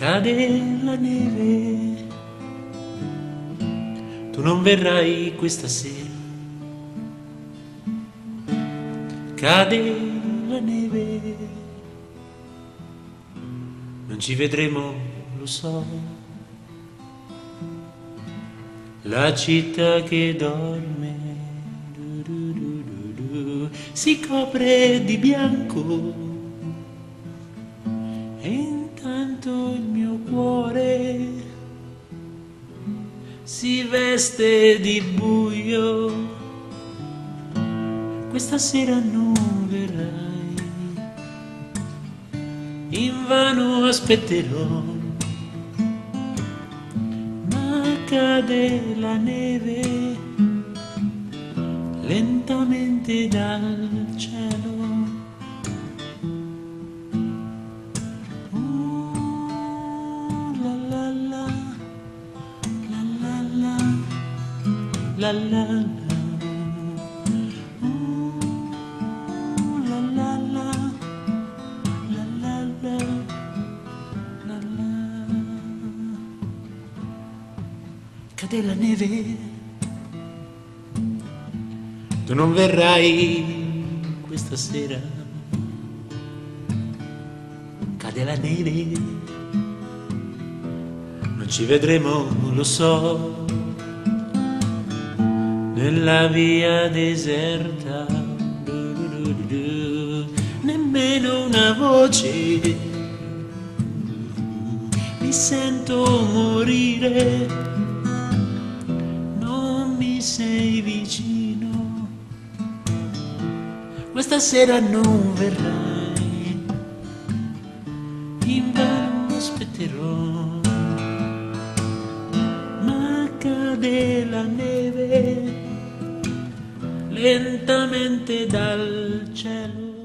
cade la neve, tu non verrai questa sera. Cade la neve, non ci vedremo, lo so. La città che dorme du, du, du, si copre di bianco e intanto il mio cuore si veste di buio. Questa sera non verrai, invano aspetterò, ma cade la neve lentamente dal cielo. Mm, la la la. Cade neve, tu non verrai questa sera, cade la neve, non ci vedremo, lo so, nella via deserta, du, du, du, nemmeno una voce, mi sento morire, non mi sei vicino, questa sera non verrai, invano aspetterò, lentamente dal cielo